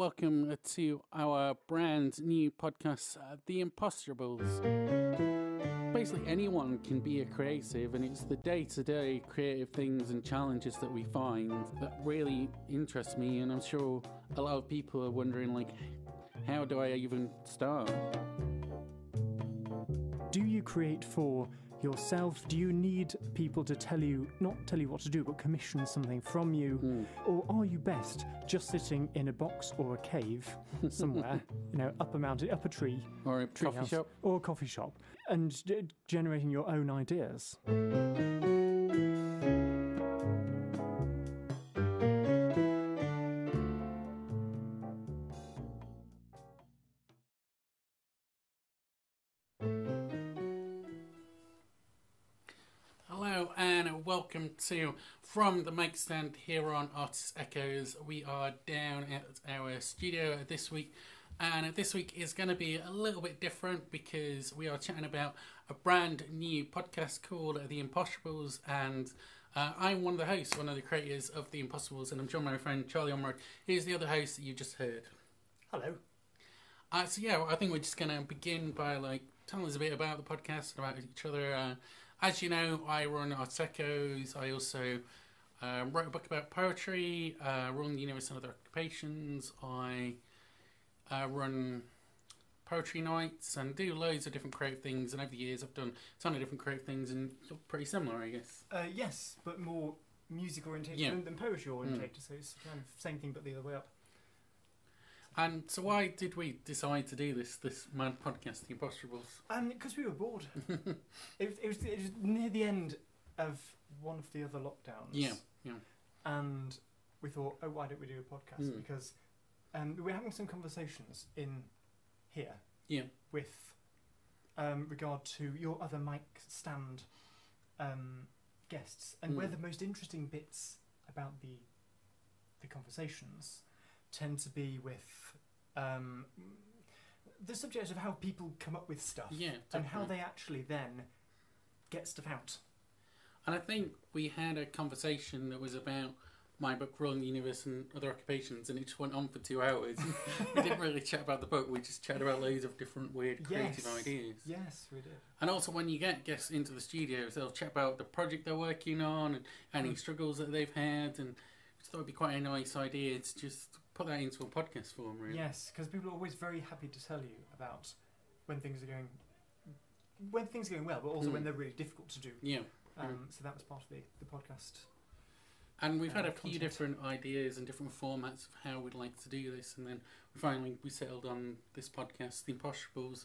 welcome to our brand new podcast, uh, The Imposterables. Basically, anyone can be a creative, and it's the day to day creative things and challenges that we find that really interest me. And I'm sure a lot of people are wondering, like, how do I even start? Do you create for yourself? Do you need people to tell you, not tell you what to do, but commission something from you? Hmm. Or are you best just sitting in a box or a cave somewhere, you know, up a mountain, up a tree, Or a coffee treehouse, shop? or a coffee shop, and generating your own ideas? To From the Mic Stand here on Artistic Echoes. We are down at our studio this week, and this week is going to be a little bit different because we are chatting about a brand new podcast called The Imposterables. And uh, I'm one of the hosts, one of the creators of The Imposterables, and I'm joined by my friend Charlie Omrod, who's the other host that you just heard. Hello. Uh, so yeah, I think we're just gonna begin by like telling us a bit about the podcast, and about each other. Uh, as you know, I run Artistic Echoes. I also uh, wrote a book about poetry. Uh, run the Universe and Other Occupations. I uh, run poetry nights and do loads of different creative things. And over the years, I've done a ton of different creative things, and you're pretty similar, I guess. Uh, yes, but more music orientated Yeah. than, than poetry orientated, so it's kind of same thing but the other way up. And so, why did we decide to do this this mad podcast, The Imposterables? Um, because we were bored. it, was, it, was, it was near the end of one of the other lockdowns. Yeah, yeah. And we thought, oh, why don't we do a podcast? Mm. Because um, we were having some conversations in here Yeah. with um, regard to your other mic stand um, guests and where Mm. the most interesting bits about the the conversations tend to be with um, the subject of how people come up with stuff Yeah, and how they actually then get stuff out. And I think we had a conversation that was about my book, Rolling the Universe and Other Occupations, and it just went on for two hours. we didn't really chat about the book, we just chatted about loads of different weird creative Yes. ideas. Yes, we did. And also, when you get guests into the studios, they'll chat about the project they're working on and any Mm. struggles that they've had. And I just thought it'd be quite a nice idea to just put that into a podcast form, really. Yes, because people are always very happy to tell you about when things are going when things are going well, but also when Mm. they're really difficult to do. Yeah. Um, So that was part of the, the podcast. And we've had uh, a few content. different ideas and different formats of how we'd like to do this, and then finally we settled on this podcast, The Imposterables.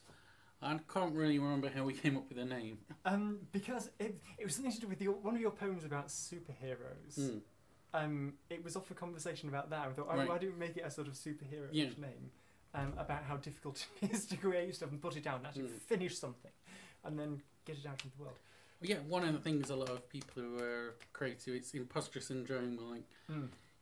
I can't really remember how we came up with the name. Um, because it, it was something to do with your, one of your poems about superheroes. Mm. Um, it was off a conversation about that. I thought, oh, Right. why don't we make it a sort of superhero Yeah. name? Um, about how difficult it is to create stuff and put it down and actually Mm. finish something and then get it out into the world. Well, yeah, one of the things a lot of people who are creative, it's imposter syndrome. Like,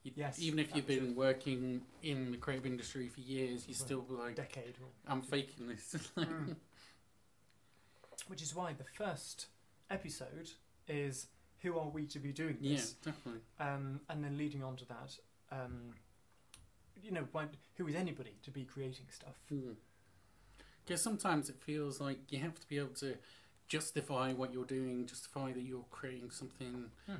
you, Yes, even if you've been absolutely. working in the creative industry for years, you Well, still like, Decade. Or, I'm faking this. Mm. Which is why the first episode is who are we to be doing this? yeah, definitely. Um, and then leading on to that, um, you know, why, who is anybody to be creating stuff? Because sometimes it feels like you have to be able to justify what you're doing, justify that you're creating something, Hmm.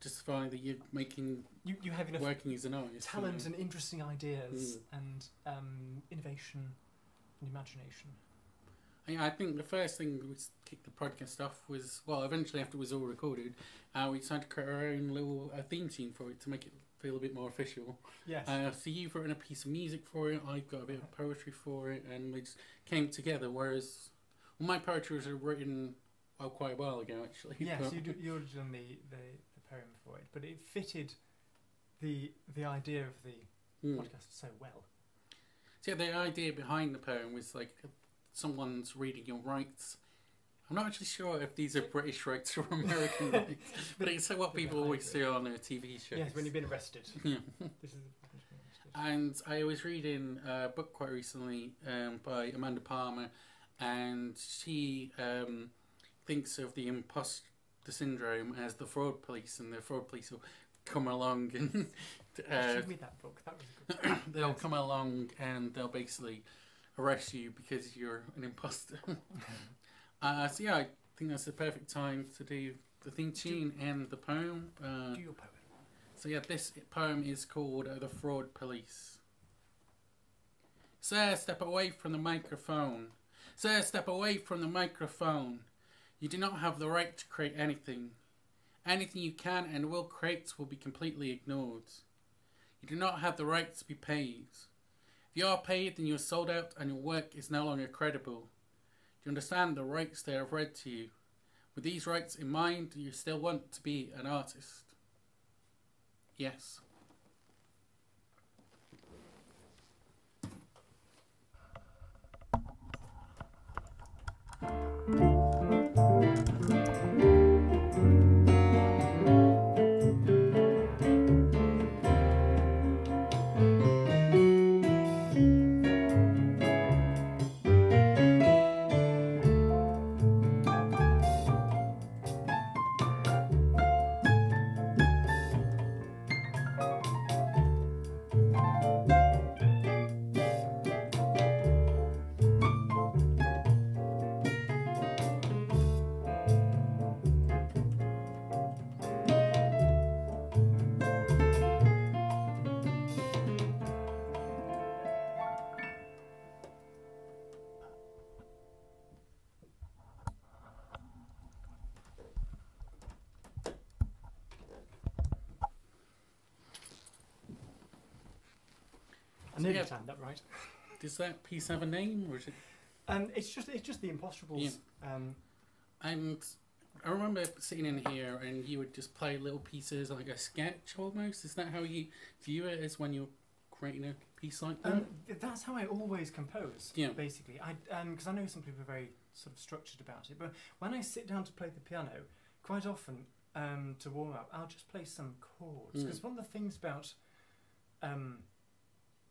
justify that you're making You, you have enough working as an artist. you talent know. and interesting ideas Mm. and um, innovation and imagination. I, I think the first thing we kicked the podcast off was well, eventually after it was all recorded, uh, we decided to create our own little uh, theme tune for it to make it feel a bit more official. Yes. Uh, so you've written a piece of music for it, I've got a bit of poetry for it, and we just came together. Whereas well, my poetry was written well quite a while ago actually. yes, but- you do, you done the, the, the poem for it, but it fitted the the idea of the Hmm. podcast so well. So yeah, the idea behind the poem was like someone's reading your rights. I'm not actually sure if these are British rights or American rights, but it's what people always say on their TV shows. Yes, when you've been arrested. Yeah. this is And I was reading a book quite recently um, by Amanda Palmer, and she um, thinks of the imposter syndrome as the fraud police, and the fraud police will come along and uh, showed me that book. That was good. they'll come along and they'll basically arrest you because you're an imposter. uh, so yeah, I think that's the perfect time to do the theme tune and the poem. Uh, Do your poem. so yeah, this poem is called uh, "The Fraud Police." Sir, step away from the microphone. Sir, step away from the microphone. You do not have the right to create anything. Anything you can and will create will be completely ignored. You do not have the right to be paid. If you are paid, then you are sold out and your work is no longer credible. Do you understand the rights they have read to you? With these rights in mind, do you still want to be an artist? Yes. I nearly Yeah. timed that right. Does that piece have a name, or is it? Um, it's just it's just the Imposterables. Um, And I remember sitting in here, and you would just play little pieces like a sketch almost. Is that how you view it? As when you're creating a piece like that? um, that's how I always compose. Yeah. Basically, I because I know some people are very sort of structured about it, but when I sit down to play the piano, quite often um, to warm up, I'll just play some chords. Mm. Because one of the things about um,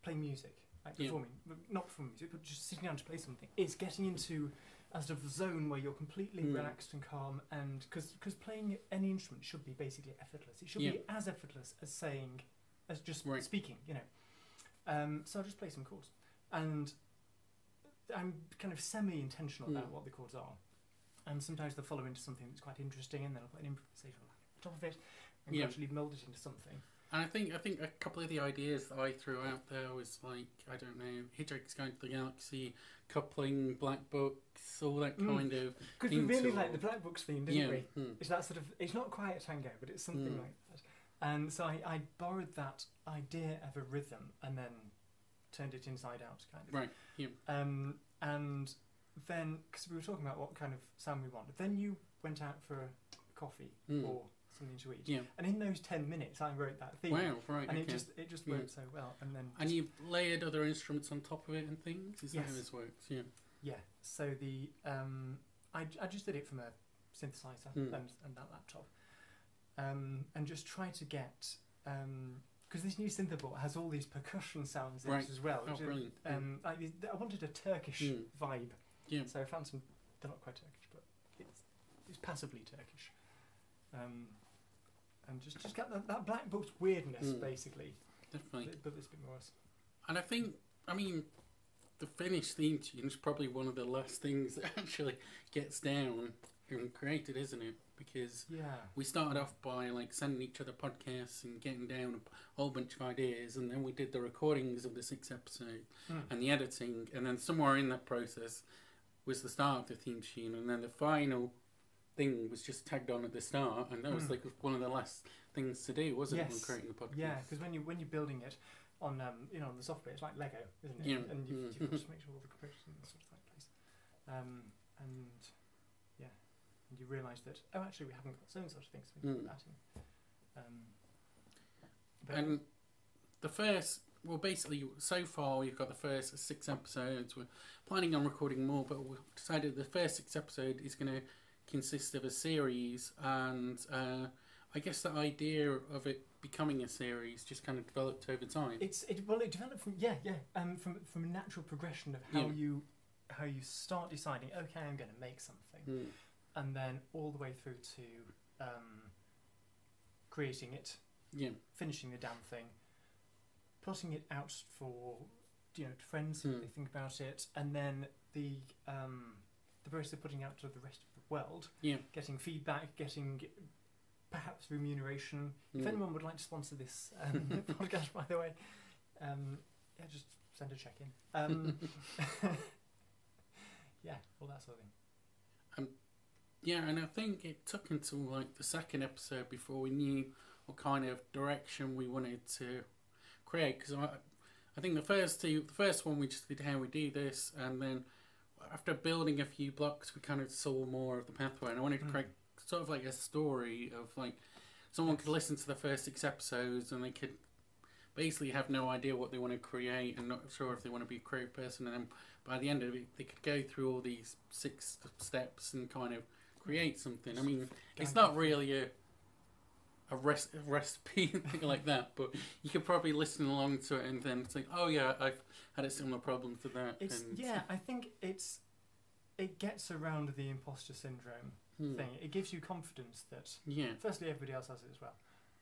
playing music, like Yeah. performing, but not performing music, but just sitting down to play something, is getting into a sort of zone where you're completely Mm. relaxed and calm, and because playing any instrument should be basically effortless. It should Yeah. be as effortless as saying, as just Right. speaking, you know. Um, so I'll just play some chords, and I'm kind of semi-intentional about Mm. what the chords are, and sometimes they'll follow into something that's quite interesting, and then I'll put an improvisation on top of it, and Yeah. gradually mould it into something. And I think I think a couple of the ideas that I threw out there was like I don't know, Hitchhiker's Guide to the Galaxy, coupling black books, all that Mm. kind of Because we really like the Black Books theme, didn't yeah. we? mm, It's that sort of. It's not quite a tango, but it's something Mm. like that. And so I, I borrowed that idea of a rhythm and then turned it inside out, kind of. Right. Yeah. Um, and then, because we were talking about what kind of sound we wanted, then you went out for a coffee Mm. or something to eat. Yeah. And in those ten minutes, I wrote that theme. Wow. Right. And okay. it just it just Yeah. worked so well. And then and you've layered other instruments on top of it and things. Is that how Yes. this works? Yeah. yeah. So the um, I, I just did it from a synthesizer Mm. and, and that laptop, um, and just try to get Um, because this new synthable has all these percussion sounds in Right. it as well. Oh, brilliant. Mm. Um, I, I wanted a Turkish Mm. vibe, Yeah. so I found some. They're not quite Turkish, but it's it's passably Turkish. Um, and just just get that, that black book's weirdness Mm. basically, Definitely. but, but it's a bit more. us. And I think, I mean, the finished theme tune is probably one of the last things that actually gets down and created, isn't it? Because Yeah. we started off by like sending each other podcasts and getting down a whole bunch of ideas, and then we did the recordings of the six episode Mm. and the editing, and then somewhere in that process was the start of the theme tune, and then the final thing was just tagged on at the start, and that was Mm. like one of the last things to do, wasn't it, when Yes. creating the podcast? Yeah, because when you when you're building it on um, you know on the software, it's like Lego, isn't it? Yeah. And you've, Mm. you've got to make sure all the components are in the sort of right place. Um, and yeah, and you realise that oh, actually we haven't got so and such things. So we can Mm. put that in. Um, but And the first, well, basically, so far we've got the first six episodes. We're planning on recording more, but we've decided the first six episode is going to consist of a series, and uh, I guess the idea of it becoming a series just kind of developed over time. it's it well it developed from yeah yeah um from from a natural progression of how Yeah. you how you start deciding okay I'm going to make something Mm. and then all the way through to um, creating it Yeah. finishing the damn thing, putting it out for you know to friends what they think about it, and then the um, the process of putting out to the rest world, Yeah. getting feedback, getting perhaps remuneration. If Mm. anyone would like to sponsor this um, podcast, by the way, um, yeah, just send a check in. Um, yeah, all that sort of thing. Yeah, and I think it took until like the second episode before we knew what kind of direction we wanted to create. Because I, I think the first two, the first one we just did how we do this, and then after building a few blocks, we kind of saw more of the pathway. And I wanted to Mm. create sort of like a story of like someone could listen to the first six episodes and they could basically have no idea what they want to create and not sure if they want to be a creative person and then by the end of it they could go through all these six steps and kind of create something i mean it's not really a a, res- a recipe thing like that but you could probably listen along to it and then think oh yeah i've had a similar problem to that It's and yeah, I think it's it gets around the imposter syndrome Hmm. thing. It gives you confidence that yeah firstly everybody else has it as well,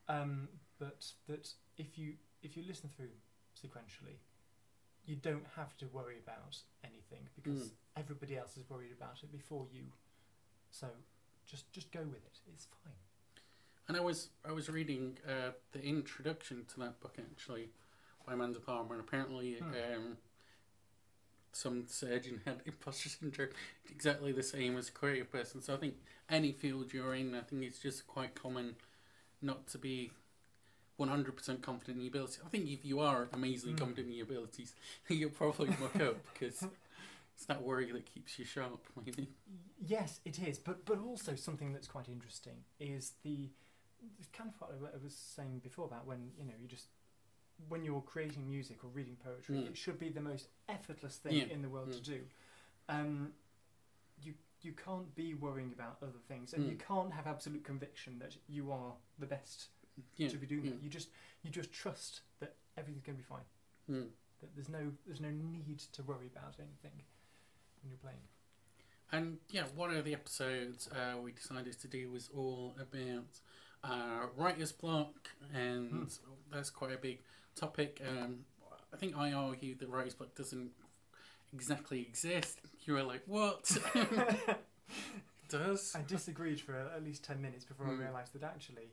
um, but that if you if you listen through sequentially, you don't have to worry about anything because Mm. everybody else is worried about it before you. So just just go with it. It's fine. And I was I was reading uh, the introduction to that book actually by Amanda Palmer, and apparently Hmm. um, some surgeon had imposter syndrome, exactly the same as a creative person. So I think any field you're in, I think it's just quite common not to be. 100% confident in your abilities. I think if you are amazingly Hmm. confident in your abilities, you'll probably muck up because it's that worry that keeps you sharp, maybe. Yes, it is, but but also something that's quite interesting is the it's kind of what I was saying before about when you know you just when you're creating music or reading poetry, Mm. it should be the most effortless thing Yeah. in the world to Mm. do. Um, you you can't be worrying about other things, and you Mm. can't have absolute conviction that you are the best Yeah. to be doing that. You just you just trust that everything's going to be fine. Mm. That there's no there's no need to worry about anything when you're playing. And yeah, one of the episodes uh, we decided to do was all about uh, writer's block, and Hmm. that's quite a big topic. Um, I think I argued that writer's block doesn't exactly exist. You were like, what? does? I disagreed for at least 10 minutes before I Hmm. realised that actually.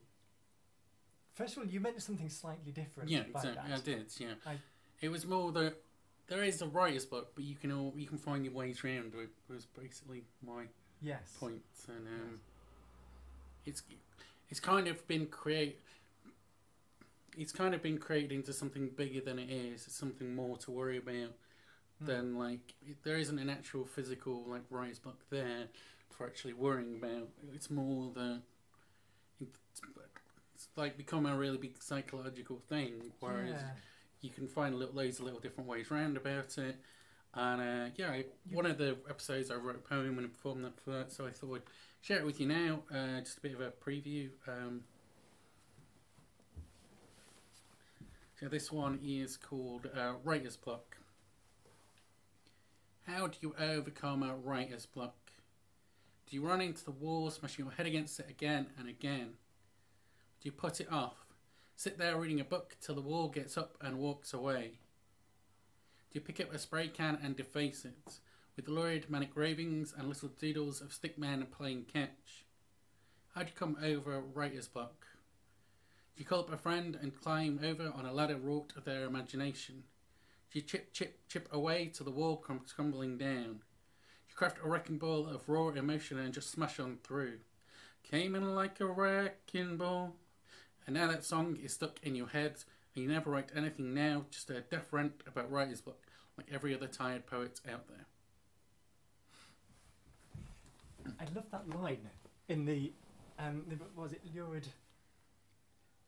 First of all, you meant something slightly different. Yeah, exactly. I did. Yeah, I- it was more that there is a writer's block, but you can all you can find your ways around it. Was basically my Yes. point, and um, it's it's kind of been create. It's kind of been created into something bigger than it is. It's something more to worry about Hmm. than like it, there isn't an actual physical like rise block there for actually worrying about. It's more the it's, it's like become a really big psychological thing, whereas Yeah. you can find little, loads of little different ways round about it. And uh, yeah, I, one of the episodes I wrote a poem and performed that for that, so I thought I'd share it with you now. Uh, just a bit of a preview. Um, so this one is called uh, Writer's Block. How do you overcome a writer's block? Do you run into the wall, smashing your head against it again and again? Do you put it off? Sit there reading a book till the wall gets up and walks away. You pick up a spray can and deface it, with lurid manic ravings and little doodles of stickmen playing catch? How'd you come over writer's block? You call up a friend and climb over on a ladder wrought of their imagination? You chip, chip, chip away till the wall comes crumbling down? Do you craft a wrecking ball of raw emotion and just smash on through? Came in like a wrecking ball. And now that song is stuck in your head, and you never write anything now, just a deaf rant about writer's block, like every other tired poet out there. I love that line in the. Um, the what was it lurid?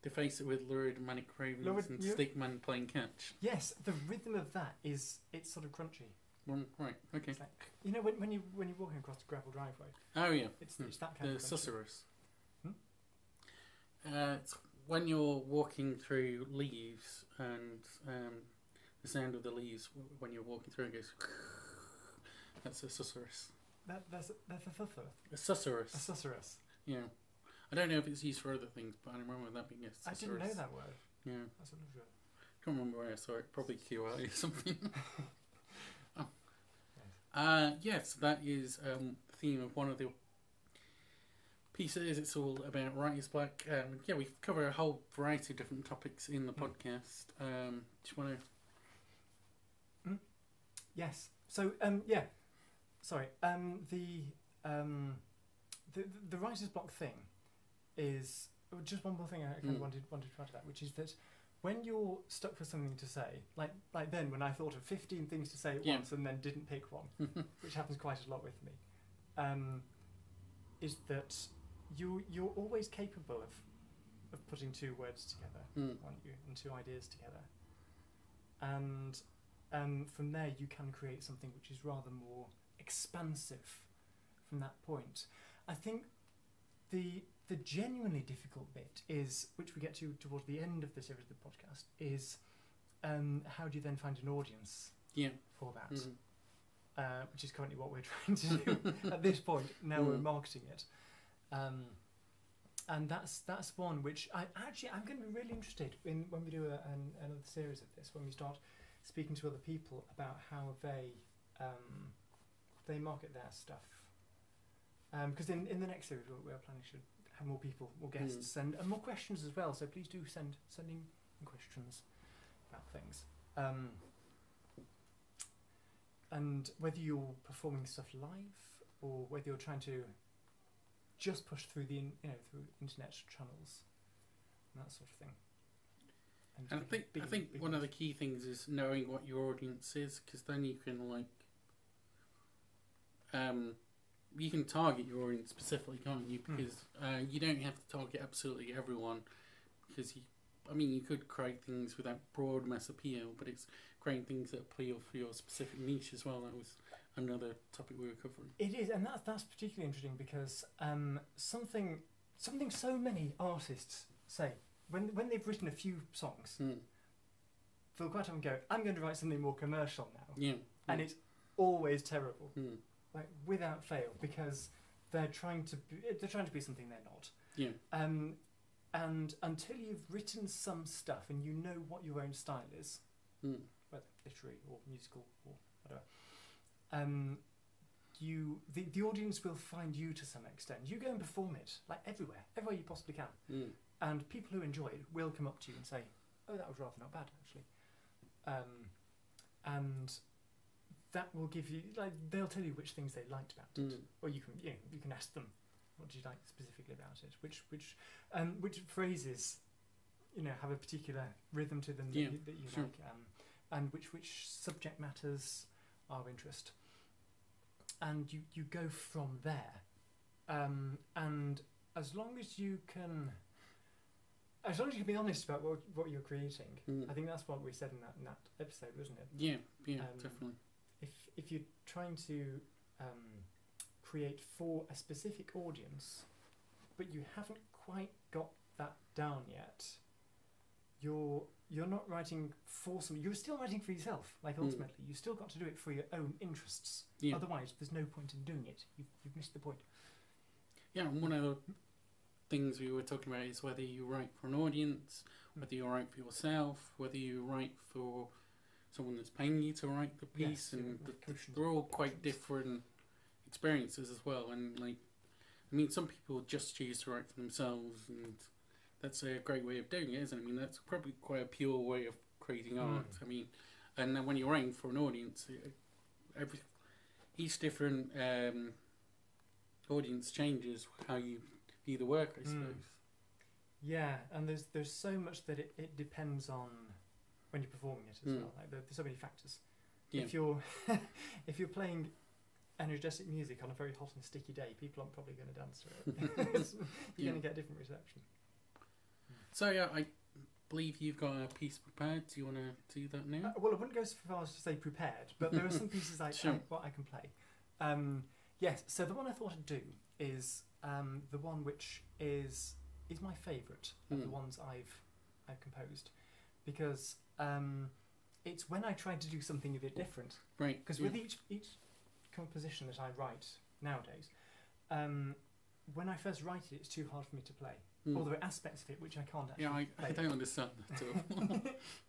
Deface it with lurid manic ravings Lurid- and stickman playing catch. Yes, the rhythm of that is it's sort of crunchy. Right, okay. It's like you know when, when you when you're walking across the gravel driveway, Oh yeah, it's Hmm. it's that kind the of crunchy. susurrus. Hmm? Uh, it's when you're walking through leaves and um, the sound of the leaves when you're walking through and goes. That's a susurrus. That, that's that's a susurrus. A susurrus. A susurrus. Yeah. I don't know if it's used for other things, but I remember that being a I didn't know that word. Yeah, That's lovely word. can't remember where I saw it. Probably QI or something. oh. Yes. Uh, yes, that is um, the theme of one of the pieces. It's all about writer's block. Um, yeah, we cover a whole variety of different topics in the Mm. podcast. Um, do you want to? Yes. So, um, yeah. Sorry. Um, the um, the the writer's block thing is just one more thing I kind Mm. of wanted wanted to add to that, which is that when you're stuck for something to say, like like then when I thought of fifteen things to say at Yeah. once and then didn't pick one, which happens quite a lot with me, um, is that you you're always capable of of putting two words together Mm. aren't you, and two ideas together. And um, from there, you can create something which is rather more expansive from that point. I think the the genuinely difficult bit is, which we get to towards the end of the series of the podcast, is um, how do you then find an audience Yeah. for that? Mm. uh, which is currently what we're trying to do at this point. Now we're Mm. marketing it, um, and that's that's one which I actually I'm going to be really interested in when we do a, an, another series of this. When we start speaking to other people about how they um, they market their stuff, because in, in the next series we're, we're planning to have more people, more guests, and, and more questions as well. So please do send send in questions about things. Um, and whether you're performing stuff live or whether you're trying to just push through the in, you know through internet channels and that sort of thing. And I think big- I think big one of the key things is knowing what your audience is, because then you can like, um, you can target your audience specifically, can't you? Hmm. Because uh, you don't have to target absolutely everyone, because you, I mean, you could create things with that broad mass appeal, but it's creating things that appeal for your specific niche as well. That was another topic we were covering. It is, and that's that's particularly interesting because um, something something so many artists say when when they've written a few songs, Hmm. they'll quite often go, "I'm going to write something more commercial now," Yeah. and it's always terrible. Hmm. like without fail because they're trying to be, they're trying to be something they're not. Yeah. Um, and until you've written some stuff and you know what your own style is, Hmm. whether literary or musical or whatever, um, you the, the audience will find you to some extent. You go and perform it like everywhere, everywhere you possibly can, Hmm. And people who enjoy it will come up to you and say, "Oh, that was rather not bad actually," um, and that will give you like they'll tell you which things they liked about it, Hmm. or you can you know you can ask them what did you like specifically about it, which which um, which phrases you know have a particular rhythm to them that Yeah, you, that you sure. like, um, and which which subject matters are of interest, and you you go from there, um, and as long as you can. As long as you can be honest about what, what you're creating, Hmm. I think that's what we said in that in that episode, wasn't it? Yeah. Yeah. Um, definitely. if if you're trying to um, create for a specific audience, but you haven't quite got that down yet, you're you're not writing for some. You're still writing for yourself. Like Mm. ultimately, you still got to do it for your own interests. Yeah. Otherwise, there's no point in doing it. You've, you've missed the point. Yeah, and one of the things we were talking about is whether you write for an audience, Mm. whether you write for yourself, whether you write for someone that's paying you to write the piece, Yes, and they're all quite different experiences as well. And like, I mean, some people just choose to write for themselves, and that's a great way of doing it, isn't it? I mean, that's probably quite a pure way of creating Mm. art. I mean, and then when you're writing for an audience, it- every each different um, audience changes how you view the work, I Mm. suppose. Yeah, and there's there's so much that it, it depends on when you're performing it as Mm. well. Like there, there's so many factors. Yeah. If you're if you're playing energetic music on a very hot and sticky day, people aren't probably going to dance to it. You're Yeah. going to get a different reception. So yeah, I believe you've got a piece prepared. Do you want to do that now? Uh, well, I wouldn't go so far as to say prepared, but there are some pieces I, Sure. I what I can play. Um, yes, so the one I thought I'd do is um, the one which is is my favourite of the Hmm. ones I've I've composed because um, it's when I try to do something a bit different. Right. Because yeah. with each each composition that I write nowadays, um, when I first write it, it's too hard for me to play. Mm. There are aspects of it which I can't actually Yeah, I, I don't understand that at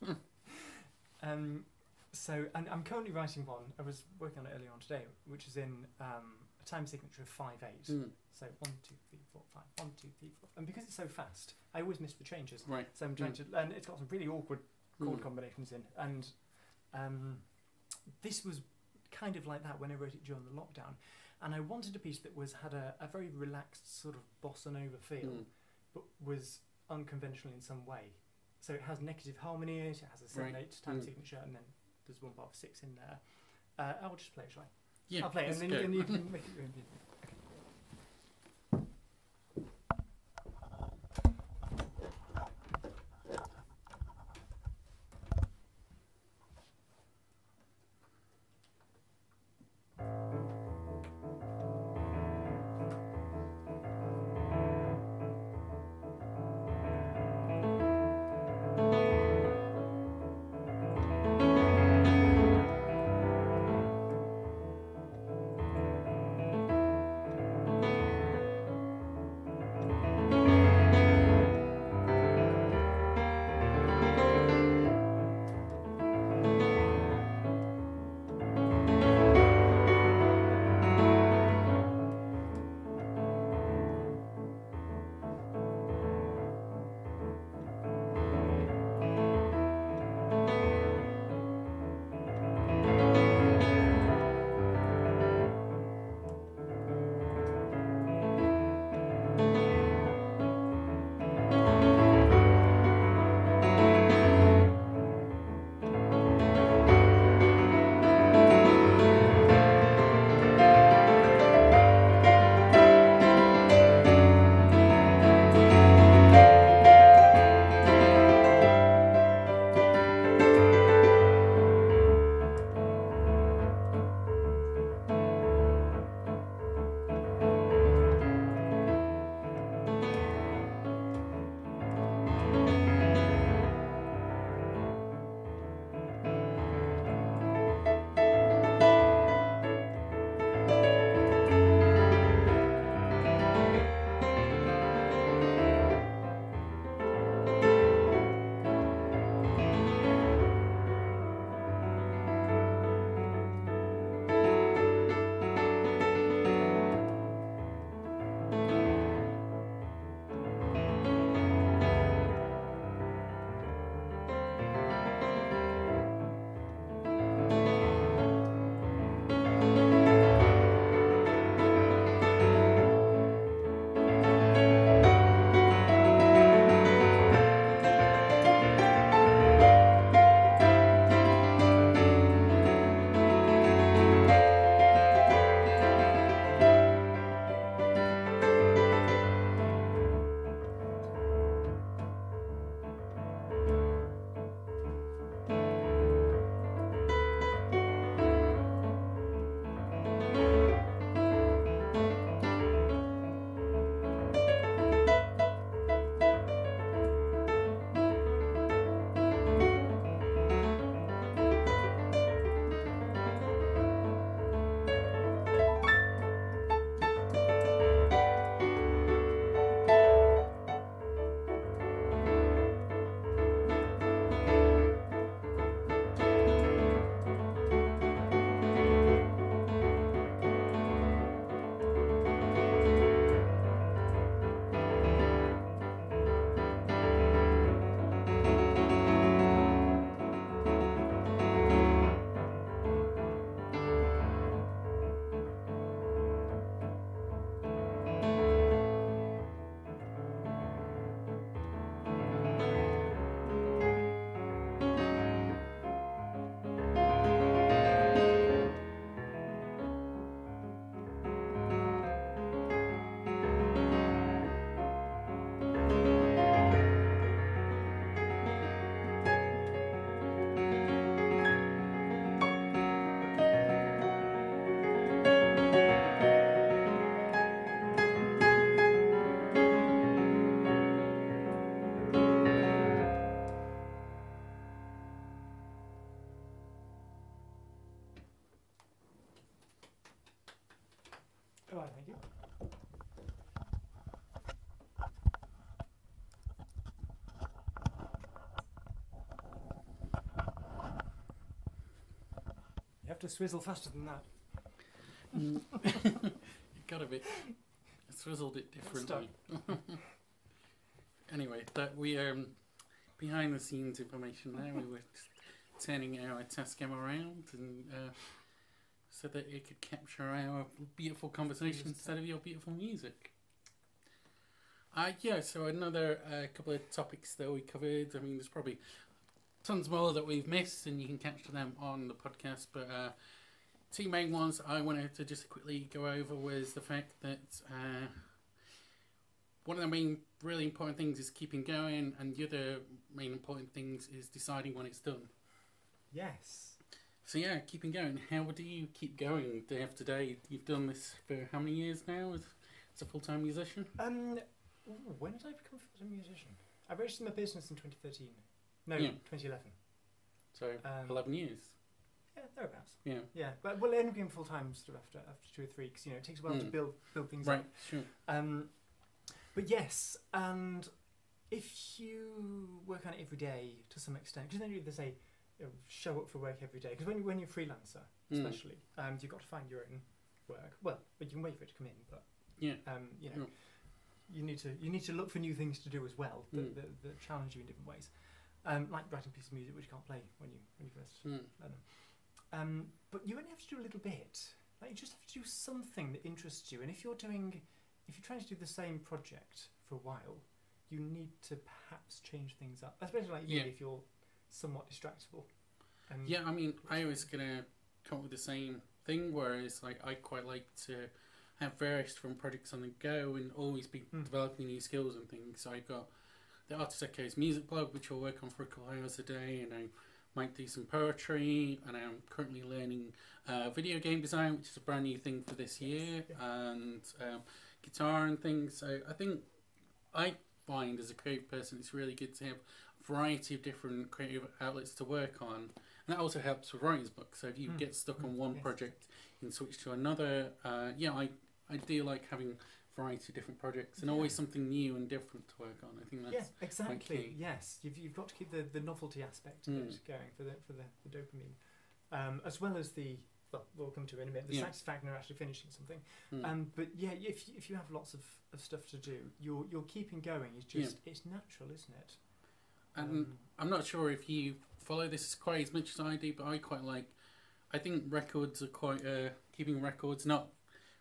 all. Um, so, and I'm currently writing one. I was working on it earlier on today, which is in um, time signature of five eight. Mm, So one, two, three, four, five. One, two, three, four. And because it's so fast, I always miss the changes. Right. So I'm trying to, and it's got some really awkward chord Mm. combinations in. And um, this was kind of like that when I wrote it during the lockdown. And I wanted a piece that was had a, a very relaxed sort of bossa nova feel, Mm. but was unconventional in some way. So it has negative harmony in it, it has a seven Right. eight time Mm. signature, and then there's one bar of six in there. Uh, I'll just play it, shall I? Yeah, I'll play it, and then, you can make it. Have to swizzle faster than that. it got a bit swizzled it differently. anyway, that we um behind the scenes information there. We were turning our Tascam around and uh, so that it could capture our beautiful conversation instead of your beautiful music. Uh, yeah, so another uh, couple of topics that we covered. I mean, there's probably tons more that we've missed, and you can catch them on the podcast. But uh, two main ones I wanted to just quickly go over was the fact that uh, one of the main really important things is keeping going, and the other main important things is deciding when it's done. Yes. So yeah, keeping going. How do you keep going day after day? You've done this for how many years now as, as a full time musician? Um, ooh, when did I become a full-time musician? I registered my business in 2013. No, Yeah. 2011. So Um, eleven years. Yeah, thereabouts. Yeah. Yeah, but we'll end up being full time sort of after after two or three because you know it takes a while to Mm. build build things Right. up. Sure. Um, but yes, and if you work on it every day to some extent, because then you they say you know, show up for work every day. Because when you when you're a freelancer, Mm. especially, um, you've got to find your own work. Well, but you can wait for it to come in, but Yeah. um, you know, you need to you need to look for new things to do as well that, Mm. that, that challenge you in different ways. Um, like writing a piece of music which you can't play when you when you first Mm. learn them. Um, but you only have to do a little bit. Like you just have to do something that interests you. And if you're doing, if you're trying to do the same project for a while, you need to perhaps change things up. Especially like you, Yeah. if you're somewhat distractible. And Yeah, I mean, I was gonna come up with the same thing. Whereas, like, I quite like to have various different projects on the go and always be Mm. developing new skills and things. So I got the Artistic Echoes music blog, which I'll work on for a couple hours a day, and I might do some poetry. And I'm currently learning uh, video game design, which is a brand new thing for this year, and um, guitar and things. So I think I find as a creative person, it's really good to have a variety of different creative outlets to work on. And that also helps with writer's book. So if you Mm. get stuck on Mm, one yes. project, you can switch to another. Uh, yeah, I, I do like having variety of different projects and Yeah. always something new and different to work on. I think that's yeah, exactly. Yes, you've, you've got to keep the, the novelty aspect of Mm. it going for the for the, the dopamine, um, as well as the well, we'll come to it in a minute. The Yeah. satisfaction of actually finishing something. mm, Um, but yeah, if you, if you have lots of, of stuff to do, you're you're keeping going. It's just it's natural, isn't it? and Um, I'm not sure if you follow this quite as much as I do, but I quite like. I think records are quite uh, keeping records, not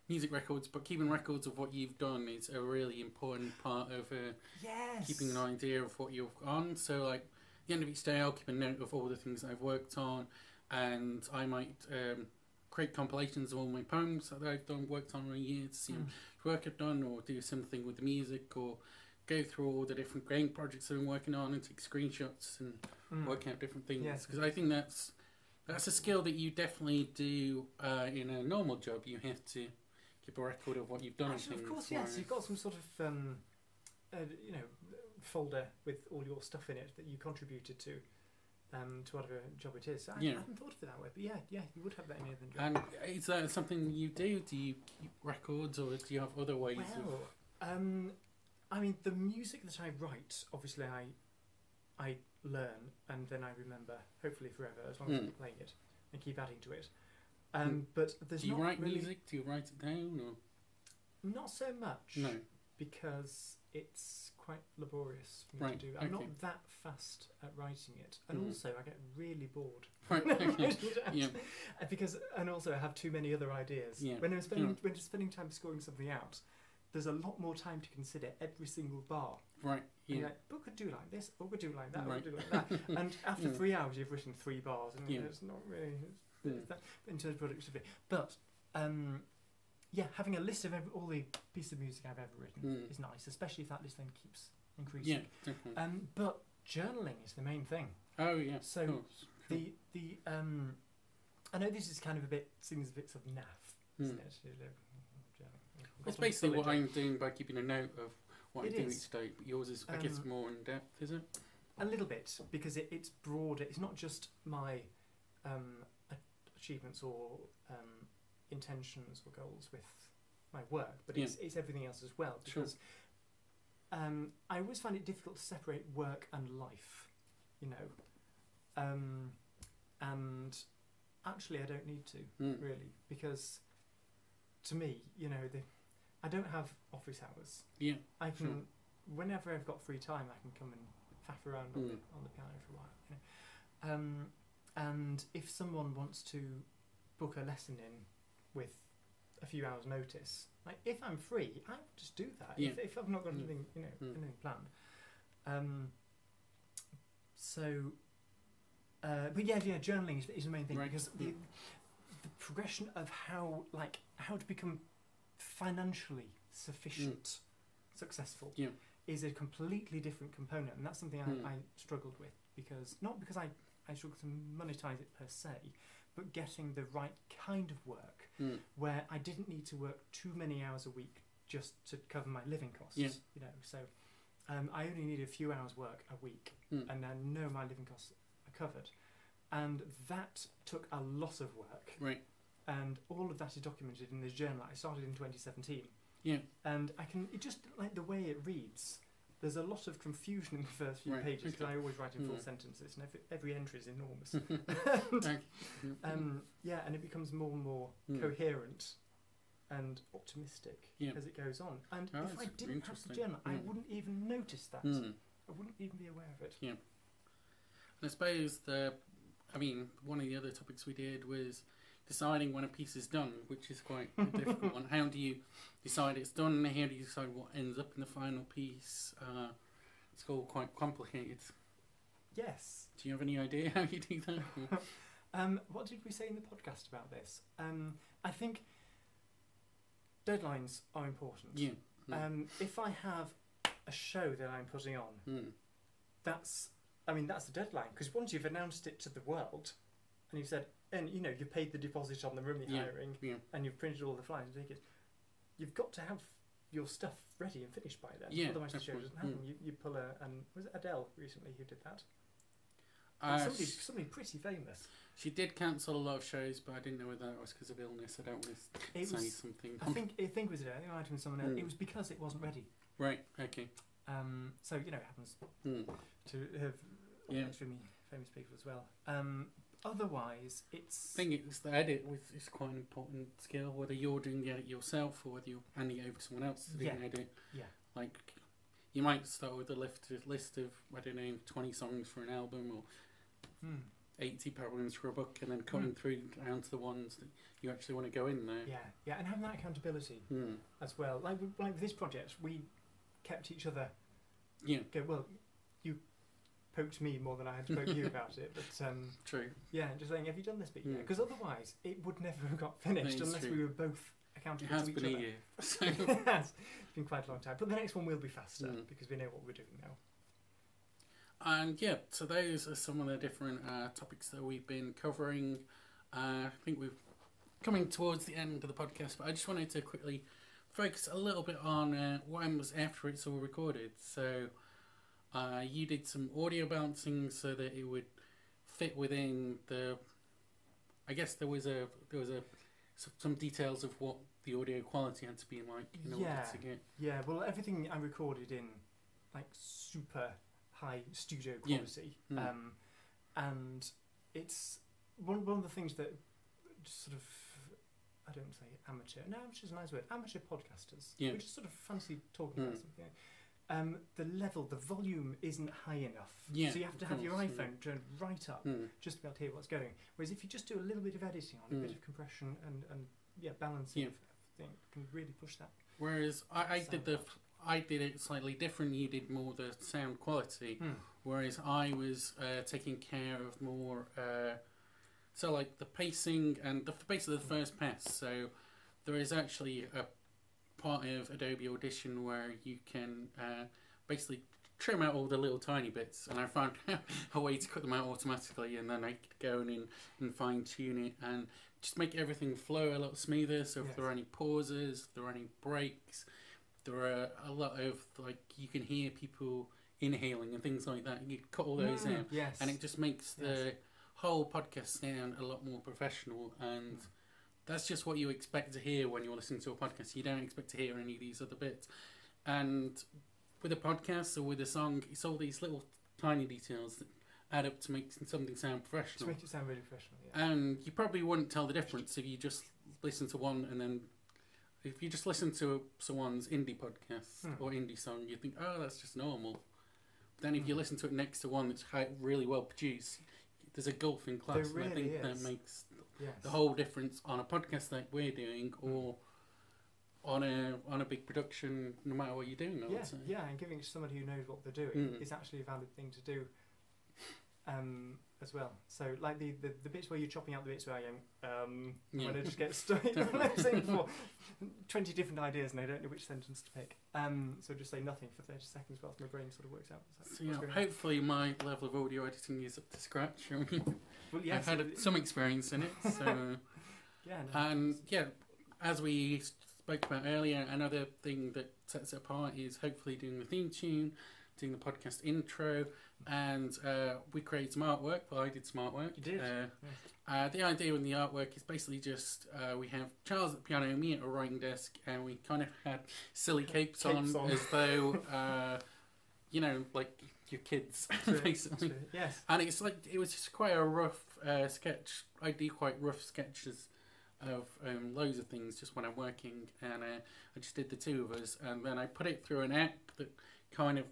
music records, but keeping records of what you've done is a really important part of uh, yes. keeping an idea of what you've on. So, like, at the end of each day, I'll keep a note of all the things I've worked on, and I might um, create compilations of all my poems that I've done, worked on in a year to see Mm. work I've done, or do something with the music, or go through all the different game projects I've been working on and take screenshots and Mm. work out different things. Yes. Because I think that's that's a skill that you definitely do uh, in a normal job. You have to keep a record of what you've done. Actually, of course, yes. You've got some sort of um, uh, you know folder with all your stuff in it that you contributed to. Um, to whatever job it is. I, Yeah. I haven't thought of it that way, but yeah, yeah, you would have that in other job. And is that something you do? Do you keep records, or do you have other ways of? Well, um, I mean, the music that I write, obviously, I I learn and then I remember, hopefully forever, as long as I Mm. keep playing it and keep adding to it. Um, But there's Do you not write really, music? Do you write it down, or Not so much. no? Because it's quite laborious for me Right, to do. I'm okay. not that fast at writing it, and Mhm. also I get really bored. Right. Okay. Yeah. Uh, Because and also I have too many other ideas. Yeah, When I'm spending sure. when I'm spending time scoring something out, there's a lot more time to consider every single bar. Right. Yeah. you're like, but could do like this, or could do like that, or Right. could do like that. and after Mm. three hours, you've written three bars, and Yeah. it's not really it's, Mm. it's that, in terms of productivity. But um, yeah, having a list of every, all the pieces of music I've ever written Mm. is nice, especially if that list then keeps increasing. Yeah. Definitely. Um, but journaling is the main thing. oh yeah. so. The the um, I know this is kind of a bit seems a bit sort of naff, isn't Mm. it? Know, journaling. That's basically what I'm doing by keeping a note of what It I do is. each day. But yours is, I guess, Um, more in depth, is it? A little bit because it, it's broader. It's not just my um, achievements or um, intentions or goals with my work, but it's, it's everything else as well. Sure. Because um, I always find it difficult to separate work and life. You know, um, and actually, I don't need to Mm. really because to me, you know, the, I don't have office hours. Yeah. I can, Sure. whenever I've got free time, I can come and faff around on, the, Mm. on the piano for a while. You know? um, and if someone wants to book a lesson in with a few hours' notice, like if I'm free, I just do that. If, Yeah. if I've not got Mm. anything, you know, Mm. anything planned. Um, so, uh, but yeah, yeah, journaling is, is the main thing Right. because the, Mm. the progression of how, like, how to become financially sufficient, successful, Yeah. is a completely different component, and that's something Mm. I, I struggled with because not because I I struggled to monetize it per se, but getting the right kind of work Mm. where I didn't need to work too many hours a week just to cover my living costs. Yeah. You know, so um, I only need a few hours work a week, Mm. and I know my living costs are covered, and that took a lot of work, Right. and all of that is documented in this journal. I started in 2017. Yeah. And I can it just like the way it reads. There's a lot of confusion in the first few Right, pages because okay. I always write in full Mm. sentences, and every, every entry is enormous. Okay. Um, yeah, and it becomes more and more Mm. coherent and optimistic Yeah. as it goes on. And Oh, if I didn't have the journal, I Mm. wouldn't even notice that. Mm. I wouldn't even be aware of it. Yeah. And I suppose the, I mean, one of the other topics we did was deciding when a piece is done, which is quite a difficult one. How do you decide it's done? How do you decide what ends up in the final piece? Uh, it's all quite complicated. Yes. Do you have any idea how you do that? Um, what did we say in the podcast about this? Um, I think deadlines are important. yeah. Mm. Um, if I have a show that I'm putting on, Mm. that's, I mean, that's the deadline. Because once you've announced it to the world, and you've said, and you know, you paid the deposit on the room you're Yeah. hiring, Yeah. and you've printed all the flyers and tickets, you've got to have your stuff ready and finished by then. Yeah, Otherwise, the show doesn't happen. You, you pull a, and was it Adele recently who did that? Uh, somebody, sh- somebody pretty famous. she did cancel a lot of shows, but I didn't know whether that was because of illness. I don't want to It say was, something. I think, I think it was Adele. I think it might have been someone else. Mm. It was because it wasn't ready. Right. Okay. Um, so you know, it happens Mm. to have Yeah. extremely famous people as well. Um, otherwise, it's thing it's the edit with is quite an important skill whether you're doing the edit yourself or whether you're handing it over to someone else to do Yeah. an edit Yeah. like you might start with a list, list of I don't know 20 songs for an album or Hmm. 80 poems for a book and then cutting through down to the ones that you actually want to go in there yeah, yeah, and having that accountability Hmm. as well. Like with, like with this project, we kept each other yeah go. Well, poked me more than I had to poke you about it, but um, true yeah, just saying, have you done this bit yet? Hmm. Because otherwise, it would never have got finished unless true. we were both it accountable has to each been a other. year so it has. It's been quite a long time, but the next one will be faster Hmm. because we know what we're doing now. And yeah, so those are some of the different uh, topics that we've been covering. Uh, I think we're coming towards the end of the podcast, but I just wanted to quickly focus a little bit on uh, when was after it's all recorded. So uh, you did some audio balancing so that it would fit within the. I guess there was a there was a some details of what the audio quality had to be like in order Yeah. to get Yeah, well, everything I recorded in like super high studio Yeah. quality, Mm. um, and it's one one of the things that sort of I don't say amateur. No, amateur is a nice word. Amateur podcasters. Yeah. We just sort of fancy talking about Mm. something. Um, the level, the volume isn't high enough. Yeah, So you have to of have your course, iPhone turned right up Hmm. just to be able to hear what's going. Whereas if you just do a little bit of editing on, a bit Mm. of compression and, and yeah, balancing Yeah. of thing, can really push that. Whereas I, I did the. I did it slightly different. You did more the sound quality, Hmm. whereas I was uh, taking care of more. Uh, so like the pacing and the basically the first pass. So there is actually a part of Adobe Audition where you can uh, basically trim out all the little tiny bits, and I found a way to cut them out automatically, and then I could go in and, and fine tune it and just make everything flow a lot smoother. So if Yes. there are any pauses, if there are any breaks, there are a lot of like you can hear people inhaling and things like that. You cut all those Mm, out, Yes. and it just makes the whole podcast sound a lot more professional. And that's just what you expect to hear when you're listening to a podcast. You don't expect to hear any of these other bits. And with a podcast or with a song, it's all these little tiny details that add up to make something sound professional. To make it sound really professional. Yeah. And you probably wouldn't tell the difference if you just listen to one and then if you just listen to someone's indie podcast Hmm. or indie song, you think, oh, that's just normal. Then if you Hmm. listen to it next to one that's really well produced, there's a gulf in class. There and I really think that is. makes yes. the whole difference on a podcast like we're doing Hmm. or on a on a big production, no matter what you're doing. I yeah, yeah, and giving it to somebody who knows what they're doing Mm. is actually a valid thing to do um, as well. So, like the, the, the bits where you're chopping out the bits where I am, um, Yeah. when I just get stuck, like I was saying before, 20 different ideas and I don't know which sentence to pick. Um, so just say nothing for 30 seconds whilst my brain sort of works out. what's- So yeah, going on. hopefully my level of audio editing is up to scratch. Well, yes, I've had some experience in it, so. yeah, no, And yeah, as we spoke about earlier, another thing that sets it apart is hopefully doing the theme tune, doing the podcast intro, and uh, we create some artwork. Well, I did some artwork. You did, Uh, uh, the idea in the artwork is basically just uh, we have Charles at the piano, me at a writing desk, and we kind of had silly capes, Capes on, on. as though, uh, you know, like your kids, True, basically. true. Yes. And it's like it was just quite a rough uh, sketch. I do quite rough sketches of um, loads of things just when I'm working, and uh, I just did the two of us, and then I put it through an app that kind of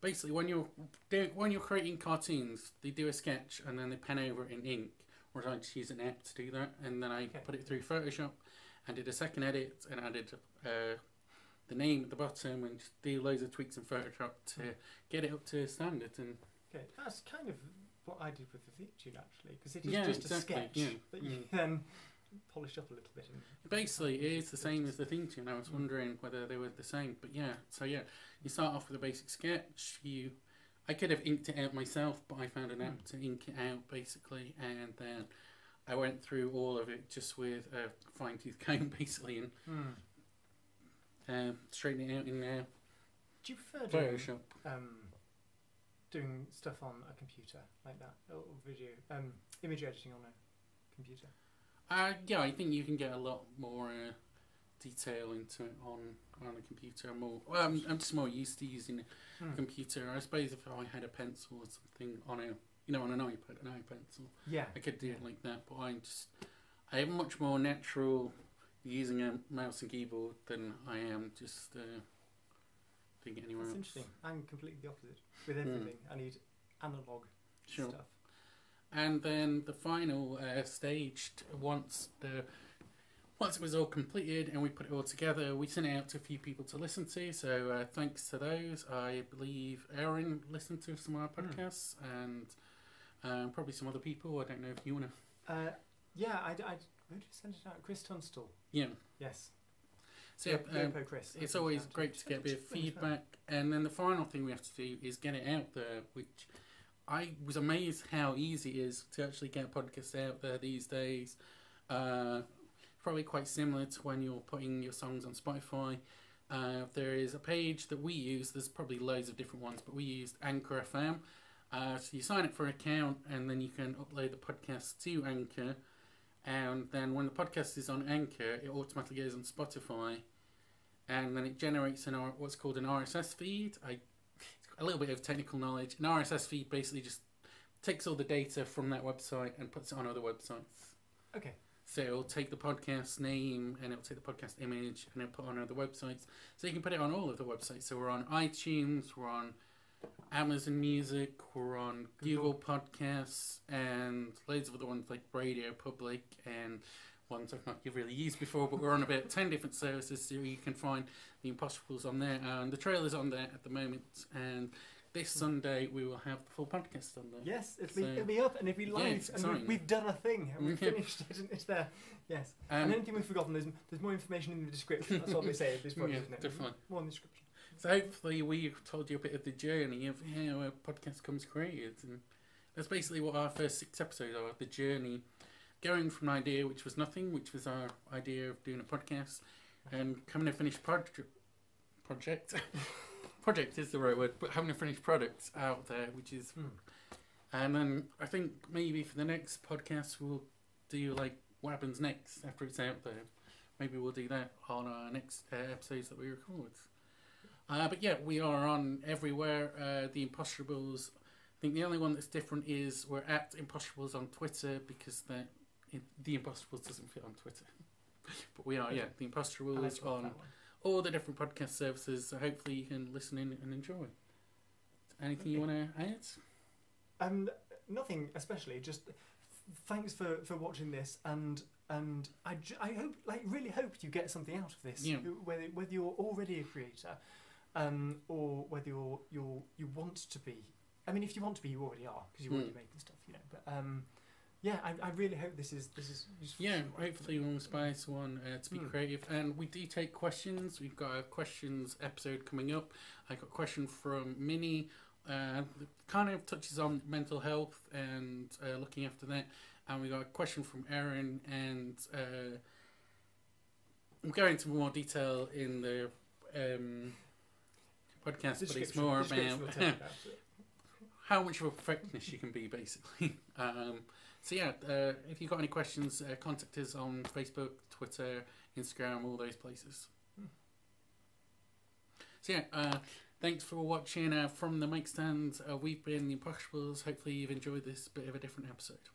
basically when you're doing, when you're creating cartoons, they do a sketch and then they pen over it in ink. Whereas I just use an app to do that, and then I Okay. put it through Photoshop and did a second edit and added uh, the name at the bottom and just do loads of tweaks in Photoshop to get it up to standard and Okay, that's kind of what I did with the theme tune actually, because it is Yeah, just exactly, a sketch yeah, that you mm. then polish up a little bit. And Basically, it is the same as the theme tune. I was Mm. wondering whether they were the same, but yeah. So yeah, you start off with a basic sketch. You, I could have inked it out myself, but I found an app to ink it out basically, and then I went through all of it just with a fine tooth comb basically and Hmm. Uh, straighten it out in there. Do you prefer doing, Photoshop. um, doing stuff on a computer like that, or video, um, image editing on a computer? Uh, yeah, I think you can get a lot more uh, detail into it on on a computer. More, well, I'm, I'm just more used to using a Hmm. computer. I suppose if I had a pencil or something on a, you know, on an iPad, an iPencil, Yeah. I could do yeah. it like that. But I just, I am much more natural using a mouse and keyboard than I am just uh, doing it anywhere That's else. interesting. I'm completely the opposite with Hmm. everything. I need analog Sure. stuff. And then the final uh, stage, t- once the once it was all completed and we put it all together, we sent it out to a few people to listen to. So uh, thanks to those, I believe Erin listened to some of our Hmm. podcasts and um, probably some other people. I don't know if you want to. Uh, yeah, I, I, who did you send it out? Chris Tunstall. Yeah. Yes. So yeah, um, Chris. It's always great to get a bit of feedback. And then the final thing we have to do is get it out there, which I was amazed how easy it is to actually get a podcast out there these days. Uh, probably quite similar to when you're putting your songs on Spotify. Uh, there is a page that we use, there's probably loads of different ones, but we used Anchor FM. Uh, so you sign up for an account and then you can upload the podcast to Anchor. And then when the podcast is on Anchor, it automatically goes on Spotify and then it generates an R- what's called an RSS feed. I a little bit of technical knowledge. An RSS feed basically just takes all the data from that website and puts it on other websites. Okay. So it'll take the podcast name and it'll take the podcast image and it'll put it on other websites. So you can put it on all of the websites. So we're on iTunes, we're on Amazon Music, we're on Google, Google. Podcasts, and loads of other ones like Radio Public and ones I've not really used before. But we're on about 10 different services so you can find the Imposterables on there. And the trailer's on there at the moment. And this Sunday we will have the full podcast on there. Yes, it'll be, it'll be up and it'll be live, it's and we've, we've done a thing, and we've finished it, and it's there. Yes. Um, and anything we've forgotten, there's, there's more information in the description. That's what we say at this point, Yeah, isn't it? definitely. More in the description. So hopefully we've told you a bit of the journey of how a podcast comes created, and that's basically what our first six episodes are: the journey, going from an idea which was nothing, which was our idea of doing a podcast, and coming to finished project. Project, project is the right word, but having a finished product out there, which is, Hmm. and then I think maybe for the next podcast we'll do like what happens next after it's out there. Maybe we'll do that on our next uh, episodes that we record. Uh, but yeah, we are on everywhere. Uh, the Imposterables think the only one that's different is we're at Imposterables on Twitter because the the Imposterables doesn't fit on Twitter. but we are, yeah, the Imposterables I on all the different podcast services. So hopefully you can listen in and enjoy. Anything you want to add? Um, nothing especially. Just f- thanks for, for watching this, and and I, j- I hope like really hope you get something out of this. Yeah. Whether whether you're already a creator, um, or whether you're you're you want to be. I mean, if you want to be, you already are because you're already Mm. making stuff, you know. But um, yeah, I, I really hope this is this is useful. Yeah, hopefully we'll inspire someone uh, to be Hmm. creative. And we do take questions. We've got a questions episode coming up. I got a question from Minnie. Uh, kind of touches on mental health and uh, looking after that. And we got a question from Aaron, And uh, we'll go into more detail in the um, podcast, but it's more about will tell you about it. how much of a perfectionist you can be, basically. Um, so yeah, uh, if you've got any questions, uh, contact us on Facebook, Twitter, Instagram, all those places. Hmm. So yeah, uh, thanks for watching uh, from the mic stand. Uh, we've been the Imposterables. Hopefully you've enjoyed this bit of a different episode.